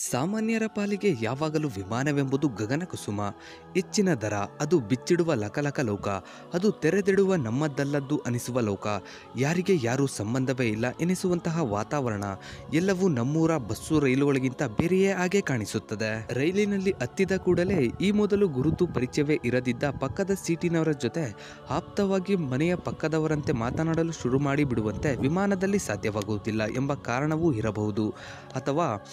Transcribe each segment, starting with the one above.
ಸಾಮಾನ್ಯರ ಪಾಲಿಗೆ ಯಾವಾಗಲೂ ವಿಮಾನವೆಂಬುದು ಗಗನ ಕುಸುಮ. ಹೆಚ್ಚಿನ ದರ, ಅದು ಬಿಚ್ಚಿಡುವ ಲಕಲಕ ಲೋಕ, ಅದು ತೆರೆದಿಡುವ ನಮ್ಮದಲ್ಲದ್ದು ಅನಿಸುವ ಲೋಕ. ಯಾರಿಗೆ ಯಾರೂ ಸಂಬಂಧವೇ ಇಲ್ಲ ಎನಿಸುವಂತಹ ವಾತಾವರಣ, ಎಲ್ಲವೂ ನಮ್ಮೂರ ಬಸ್ಸು ರೈಲುಗಳಿಗಿಂತ ಬೇರೆಯೇ ಹಾಗೆ ಕಾಣಿಸುತ್ತದೆ. ರೈಲಿನಲ್ಲಿ ಹತ್ತಿದ ಕೂಡಲೇ ಈ ಮೊದಲು ಗುರುತು ಪರಿಚಯವೇ ಇರದಿದ್ದ ಪಕ್ಕದ ಸೀಟಿನವರ ಜೊತೆ ಆಪ್ತವಾಗಿ ಮನೆಯ ಪಕ್ಕದವರಂತೆ ಮಾತನಾಡಲು ಶುರು ಮಾಡಿ ಬಿಡುವಂತೆ ವಿಮಾನದಲ್ಲಿ ಸಾಧ್ಯವಾಗುವುದಿಲ್ಲ ಎಂಬ ಕಾರಣವೂ ಇರಬಹುದು. ಅಥವಾ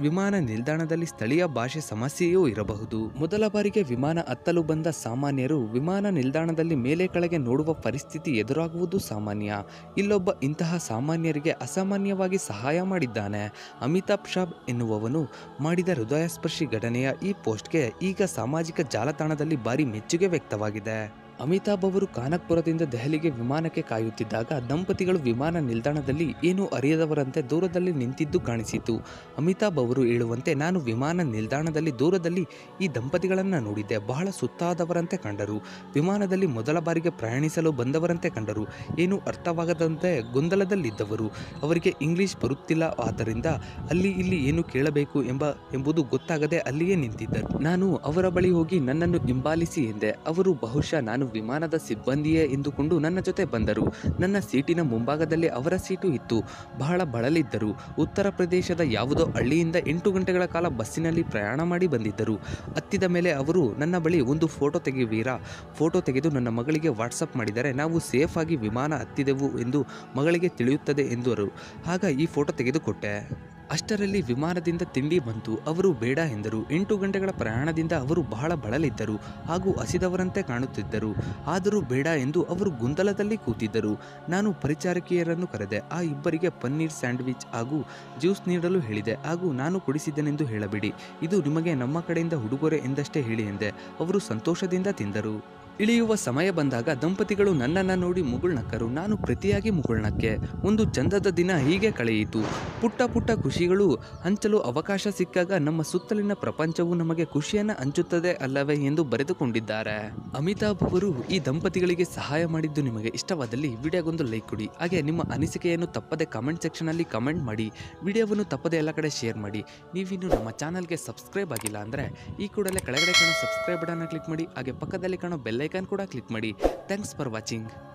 ವಿಮಾನ ನಿಲ್ದಾಣದಲ್ಲಿ ಸ್ಥಳೀಯ ಭಾಷೆ ಸಮಸ್ಯೆಯೂ ಇರಬಹುದು. ಮೊದಲ ಬಾರಿಗೆ ವಿಮಾನ ಹತ್ತಲು ಬಂದ ಸಾಮಾನ್ಯರು ವಿಮಾನ ನಿಲ್ದಾಣದಲ್ಲಿ ಮೇಲೆ ಕೆಳಗೆ ನೋಡುವ ಪರಿಸ್ಥಿತಿ ಎದುರಾಗುವುದು ಸಾಮಾನ್ಯ. ಇಲ್ಲೊಬ್ಬ ಇಂತಹ ಸಾಮಾನ್ಯರಿಗೆ ಅಸಾಮಾನ್ಯವಾಗಿ ಸಹಾಯ ಮಾಡಿದ್ದಾನೆ. ಅಮಿತಾಬ್ ಶಾಬ್ ಎನ್ನುವವನು ಮಾಡಿದ ಹೃದಯಸ್ಪರ್ಶಿ ಘಟನೆಯ ಈ ಪೋಸ್ಟ್ಗೆ ಈಗ ಸಾಮಾಜಿಕ ಜಾಲತಾಣದಲ್ಲಿ ಭಾರಿ ಮೆಚ್ಚುಗೆ ವ್ಯಕ್ತವಾಗಿದೆ. ಅಮಿತಾಬ್ ಅವರು ಕಾನಕ್ಪುರದಿಂದ ದೆಹಲಿಗೆ ವಿಮಾನಕ್ಕೆ ಕಾಯುತ್ತಿದ್ದಾಗ ದಂಪತಿಗಳು ವಿಮಾನ ನಿಲ್ದಾಣದಲ್ಲಿ ಏನೂ ಅರಿಯದವರಂತೆ ದೂರದಲ್ಲಿ ನಿಂತಿದ್ದು ಕಾಣಿಸಿತು. ಅಮಿತಾಬ್ ಅವರು ಹೇಳುವಂತೆ, ನಾನು ವಿಮಾನ ನಿಲ್ದಾಣದಲ್ಲಿ ದೂರದಲ್ಲಿ ಈ ದಂಪತಿಗಳನ್ನು ನೋಡಿದ್ದೆ. ಬಹಳ ಸುತ್ತಾದವರಂತೆ ಕಂಡರು. ವಿಮಾನದಲ್ಲಿ ಮೊದಲ ಬಾರಿಗೆ ಪ್ರಯಾಣಿಸಲು ಬಂದವರಂತೆ ಕಂಡರು. ಏನೂ ಅರ್ಥವಾಗದಂತೆ ಗೊಂದಲದಲ್ಲಿದ್ದವರು. ಅವರಿಗೆ ಇಂಗ್ಲಿಷ್ ಬರುತ್ತಿಲ್ಲ. ಆದ್ದರಿಂದ ಅಲ್ಲಿ ಇಲ್ಲಿ ಏನು ಕೇಳಬೇಕು ಎಂಬ, ಎಂಬುದು ಗೊತ್ತಾಗದೆ ಅಲ್ಲಿಯೇ ನಿಂತಿದ್ದರು. ನಾನು ಅವರ ಬಳಿ ಹೋಗಿ ನನ್ನನ್ನು ಹಿಂಬಾಲಿಸಿ ಎಂದೆ. ಅವರು ಬಹುಶಃ ನಾನು ವಿಮಾನದ ಸಿಬ್ಬಂದಿಯೇ ಎಂದುಕೊಂಡು ನನ್ನ ಜೊತೆ ಬಂದರು. ನನ್ನ ಸೀಟಿನ ಮುಂಭಾಗದಲ್ಲಿ ಅವರ ಸೀಟು ಇತ್ತು. ಬಹಳ ಬಳಲಿದ್ದರು. ಉತ್ತರ ಪ್ರದೇಶದ ಯಾವುದೋ ಹಳ್ಳಿಯಿಂದ ಎಂಟು ಗಂಟೆಗಳ ಕಾಲ ಬಸ್ಸಿನಲ್ಲಿ ಪ್ರಯಾಣ ಮಾಡಿ ಬಂದಿದ್ದರು. ಹತ್ತಿದ ಮೇಲೆ ಅವರು, ನನ್ನ ಬಳಿ ಒಂದು ಫೋಟೋ ತೆಗೆಯುವೀರಾ ಫೋಟೋ ತೆಗೆದು ನನ್ನ ಮಗಳಿಗೆ ವಾಟ್ಸಪ್ ಮಾಡಿದರೆ ನಾವು ಸೇಫ್ ಆಗಿ ವಿಮಾನ ಹತ್ತಿದೆವು ಎಂದು ಮಗಳಿಗೆ ತಿಳಿಯುತ್ತದೆ ಎಂದರು. ಆಗ ಈ ಫೋಟೋ ತೆಗೆದುಕೊಟ್ಟೆ. ಅಷ್ಟರಲ್ಲಿ ವಿಮಾನದಿಂದ ತಿಂಡಿ ಬಂತು. ಅವರು ಬೇಡ ಎಂದರು. ಎಂಟು ಗಂಟೆಗಳ ಪ್ರಯಾಣದಿಂದ ಅವರು ಬಹಳ ಬಳಲಿದ್ದರು. ಹಾಗೂ ಹಸಿದವರಂತೆ ಕಾಣುತ್ತಿದ್ದರು. ಆದರೂ ಬೇಡ ಎಂದು ಅವರು ಗೊಂದಲದಲ್ಲಿ ಕೂತಿದ್ದರು. ನಾನು ಪರಿಚಾರಕಿಯರನ್ನು ಕರೆದೆ. ಆ ಇಬ್ಬರಿಗೆ ಪನ್ನೀರ್ ಸ್ಯಾಂಡ್ವಿಚ್ ಹಾಗೂ ಜ್ಯೂಸ್ ನೀಡಲು ಹೇಳಿದೆ. ಹಾಗೂ ನಾನು ಕುಡಿಸಿದ್ದೇನೆಂದು ಹೇಳಬೇಡಿ. ಇದು ನಿಮಗೆ ನಮ್ಮ ಕಡೆಯಿಂದ ಉಡುಗೊರೆ ಎಂದಷ್ಟೇ ಹೇಳಿ ಎಂದೆ. ಅವರು ಸಂತೋಷದಿಂದ ತಿಂದರು. ಇಳಿಯುವ ಸಮಯ ಬಂದಾಗ ದಂಪತಿಗಳು ನನ್ನನ್ನು ನೋಡಿ ಮುಗುಳ್ನಕ್ಕರು ನಾನು ಪ್ರತಿಯಾಗಿ ಮುಗುಳ್ನಕ್ಕೆ. ಒಂದು ಚಂದದ ದಿನ ಹೀಗೆ ಕಳೆಯಿತು. ಪುಟ್ಟ ಪುಟ್ಟ ಖುಷಿಗಳು ಹಂಚಲು ಅವಕಾಶ ಸಿಕ್ಕಾಗ ನಮ್ಮ ಸುತ್ತಲಿನ ಪ್ರಪಂಚವು ನಮಗೆ ಖುಷಿಯನ್ನು ಹಂಚುತ್ತದೆ ಅಲ್ಲವೇ ಎಂದು ಬರೆದುಕೊಂಡಿದ್ದಾರೆ. ಅಮಿತಾಬ್ ಅವರು ಈ ದಂಪತಿಗಳಿಗೆ ಸಹಾಯ ಮಾಡಿದ್ದು ನಿಮಗೆ ಇಷ್ಟವಾದಲ್ಲಿ ವಿಡಿಯೋಗೊಂದು ಲೈಕ್ ಕೊಡಿ. ಹಾಗೆ ನಿಮ್ಮ ಅನಿಸಿಕೆಯನ್ನು ತಪ್ಪದೆ ಕಮೆಂಟ್ ಸೆಕ್ಷನಲ್ಲಿ ಕಮೆಂಟ್ ಮಾಡಿ. ವಿಡಿಯೋವನ್ನು ತಪ್ಪದೆ ಎಲ್ಲ ಕಡೆ ಶೇರ್ ಮಾಡಿ. ನೀವಿನ್ನು ನಮ್ಮ ಚಾನಲ್ಗೆ ಸಬ್ಸ್ಕ್ರೈಬ್ ಆಗಿಲ್ಲ ಅಂದರೆ ಈ ಕೂಡಲೇ ಕೆಳಗಡೆ ಕಾಣೋ ಸಬ್ಸ್ಕ್ರೈಬ್ ಬಟನ್ನ ಕ್ಲಿಕ್ ಮಾಡಿ. ಹಾಗೆ ಪಕ್ಕದಲ್ಲಿ ಕಾಣೋ ಬೆಲ್ಲೈಕಾನ್ ಕೂಡ ಕ್ಲಿಕ್ ಮಾಡಿ. Thanks for watching